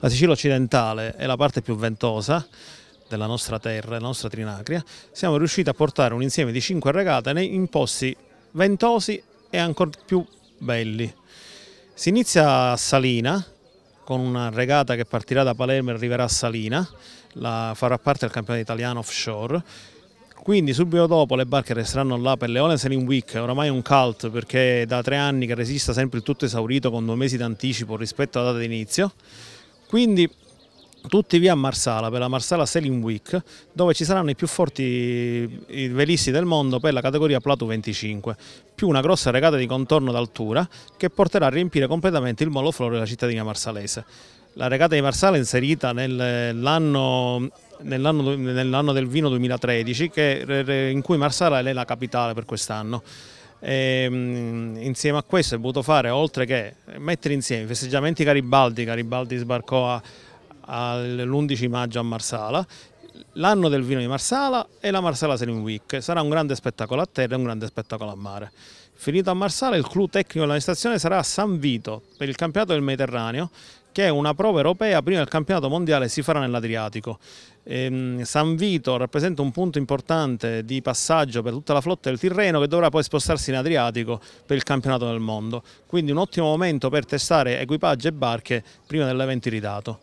La Sicilia occidentale è la parte più ventosa della nostra terra, della nostra Trinacria. Siamo riusciti a portare un insieme di cinque regate in posti ventosi e ancora più belli. Si inizia a Salina con una regata che partirà da Palermo e arriverà a Salina, la farà parte del campionato italiano offshore quindi subito dopo le barche resteranno là per le Olen Sailing Week, oramai è un cult perché è da tre anni che resista sempre il tutto esaurito con due mesi d'anticipo rispetto alla data di inizio. Quindi tutti via a Marsala per la Marsala Sailing Week dove ci saranno i più forti velisti del mondo per la categoria Plato 25 più una grossa regata di contorno d'altura che porterà a riempire completamente il molo flore della cittadina marsalese. La regata di Marsala è inserita nell'anno nell del vino 2013 che, in cui Marsala è la capitale per quest'anno. Ehm, insieme a questo è voluto fare, oltre che mettere insieme i festeggiamenti Garibaldi, Garibaldi sbarcò l'11 maggio a Marsala, l'anno del vino di Marsala e la Marsala Sailing Week. Sarà un grande spettacolo a terra e un grande spettacolo a mare. Finito a Marsala, il clou tecnico dell'amministrazione sarà a San Vito per il campionato del Mediterraneo che è una prova europea prima del campionato mondiale si farà nell'Adriatico. Ehm, San Vito rappresenta un punto importante di passaggio per tutta la flotta del Tirreno che dovrà poi spostarsi in Adriatico per il campionato del mondo. Quindi un ottimo momento per testare equipaggi e barche prima dell'evento iridato.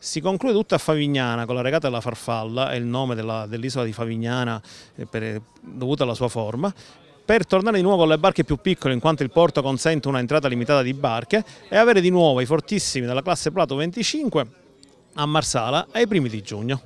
Si conclude tutta a Favignana con la regata della farfalla, è il nome dell'isola di Favignana eh, per, dovuto alla sua forma, per tornare di nuovo con le barche più piccole in quanto il porto consente una entrata limitata di barche e avere di nuovo i fortissimi della classe Plato 25 a Marsala ai primi di giugno.